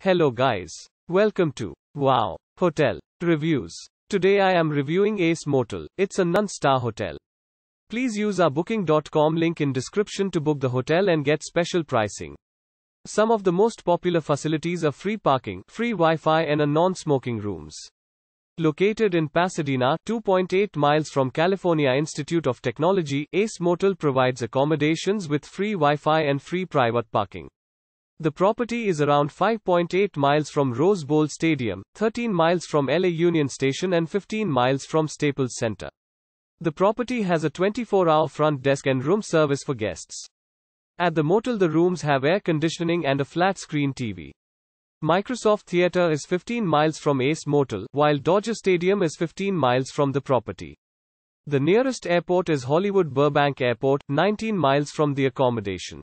Hello guys. Welcome to Wow Hotel Reviews. Today I am reviewing Ace Motel. It's a non-star hotel. Please use our booking.com link in description to book the hotel and get special pricing. Some of the most popular facilities are free parking, free Wi-Fi and a non-smoking rooms. Located in Pasadena, 2.8 miles from California Institute of Technology, Ace Motel provides accommodations with free Wi-Fi and free private parking. The property is around 5.8 miles from Rose Bowl Stadium, 13 miles from LA Union Station and 15 miles from Staples Center. The property has a 24-hour front desk and room service for guests. At the motel the rooms have air conditioning and a flat-screen TV. Microsoft Theater is 15 miles from Ace Motel, while Dodger Stadium is 15 miles from the property. The nearest airport is Hollywood Burbank Airport, 19 miles from the accommodation.